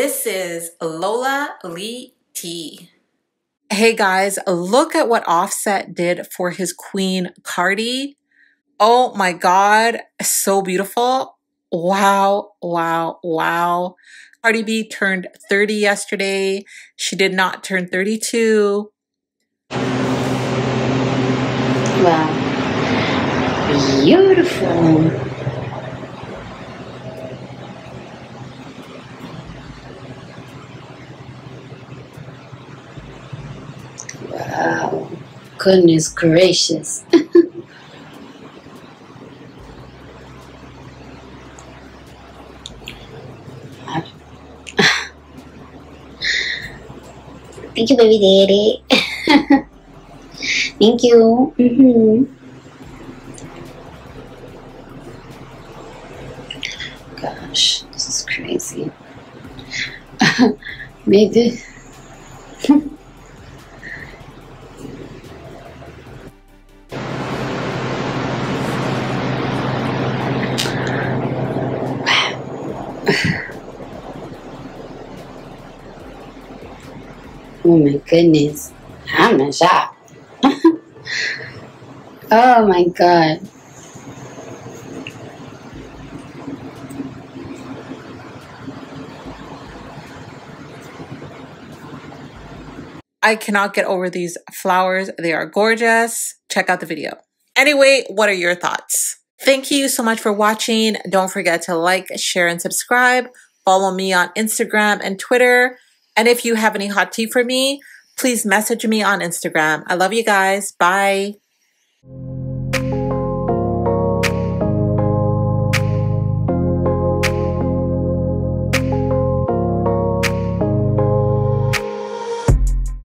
This is Lola Lee Tea. Hey guys, look at what Offset did for his queen Cardi. Oh my god, so beautiful. Wow, wow, wow. Cardi B turned 30 yesterday. She did not turn 32. Wow. Beautiful. Wow. Goodness gracious. Thank you, baby daddy. Thank you. hmm Gosh, this is crazy. Maybe. Oh my goodness. I'm in shock. oh my god. I cannot get over these flowers. They are gorgeous. Check out the video. Anyway, what are your thoughts? Thank you so much for watching. Don't forget to like, share, and subscribe. Follow me on Instagram and Twitter. And if you have any hot tea for me, please message me on Instagram. I love you guys. Bye.